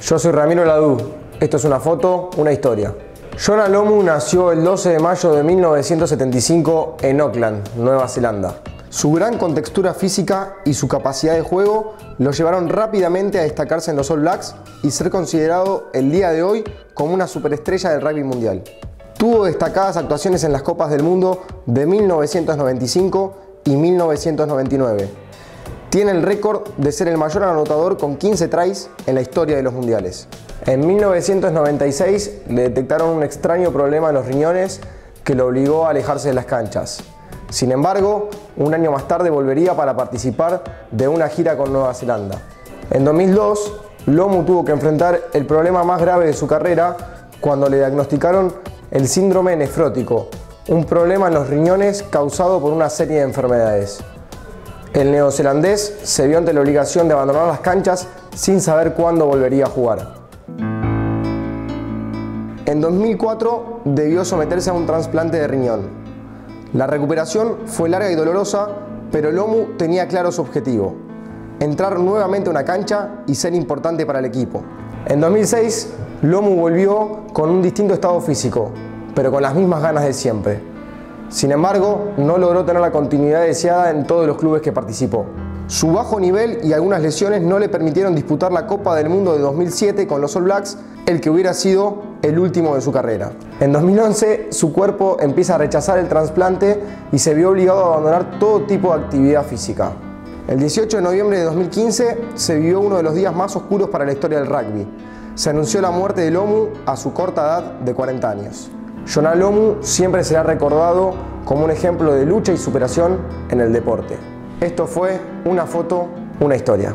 Yo soy Ramiro Ladú. Esto es una foto, una historia. Jonah Lomu nació el 12 de mayo de 1975 en Auckland, Nueva Zelanda. Su gran contextura física y su capacidad de juego lo llevaron rápidamente a destacarse en los All Blacks y ser considerado el día de hoy como una superestrella del rugby mundial. Tuvo destacadas actuaciones en las Copas del Mundo de 1995 y 1999. Tiene el récord de ser el mayor anotador con 15 tries en la historia de los mundiales. En 1996 le detectaron un extraño problema en los riñones que lo obligó a alejarse de las canchas. Sin embargo, un año más tarde volvería para participar de una gira con Nueva Zelanda. En 2002, Lomu tuvo que enfrentar el problema más grave de su carrera cuando le diagnosticaron el síndrome nefrótico, un problema en los riñones causado por una serie de enfermedades. El neozelandés se vio ante la obligación de abandonar las canchas sin saber cuándo volvería a jugar. En 2004 debió someterse a un trasplante de riñón. La recuperación fue larga y dolorosa, pero Lomu tenía claro su objetivo, entrar nuevamente a una cancha y ser importante para el equipo. En 2006, Lomu volvió con un distinto estado físico, pero con las mismas ganas de siempre. Sin embargo, no logró tener la continuidad deseada en todos los clubes que participó. Su bajo nivel y algunas lesiones no le permitieron disputar la Copa del Mundo de 2007 con los All Blacks, el que hubiera sido el último de su carrera. En 2011 su cuerpo empieza a rechazar el trasplante y se vio obligado a abandonar todo tipo de actividad física. El 18 de noviembre de 2015 se vivió uno de los días más oscuros para la historia del rugby. Se anunció la muerte de Lomu a su corta edad de 40 años. Jonah Lomu siempre será recordado como un ejemplo de lucha y superación en el deporte. Esto fue una foto, una historia.